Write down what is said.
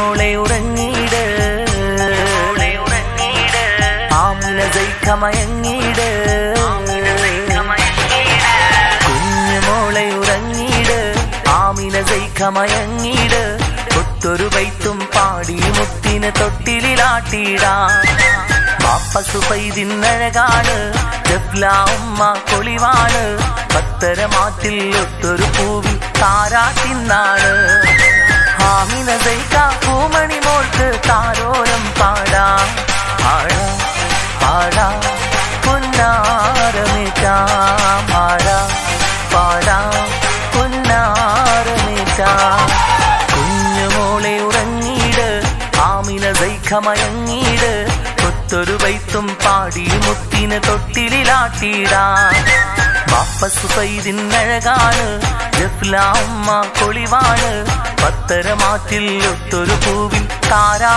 കുഞ്ഞുമോളെ ഉറങ്ങിയിട്. ആമിന ജയിക്കമയങ്ങിയിട് കുഞ്ഞുമോളെ ഉറങ്ങിയിട്. ആമിന ജയിക്കമയങ്ങിയിട് ഒത്തൊരു വൈത്തും പാടി മുത്തിന് തൊട്ടിലാട്ടിയിടാം പാപ്പ സുപൈതിന്നഴകാണ് ജപ്ല ഉമ്മ കൊളിവാണ്. പത്തരമാറ്റിൽ ഒത്തൊരു പൂവിൽ താരാട്ടിന്നാണ് ആമിന ജയിക്ക പൂമണി മോൾക്ക് താരോരം പാടാ. പാടാ പാടാ പുന്നാരമിട്ടാം. പാടാ പാടാ പുന്നാരമിട്ടാം. കുഞ്ഞുമോളെ ഉറങ്ങിയിട് ആമിന ദൈഖമയങ്ങിയിട് കൊത്തൊരു വൈത്തും പാടി മുത്തിന് തൊട്ടിലാട്ടിടാ വാപ്പസ് പൈതിന്നഴകാണ് ജഫ്ല ഉമ്മ കൊളിവാണ് പത്തരമാറ്റിൽ ഒത്തൊരു പൂവിൽ താരാ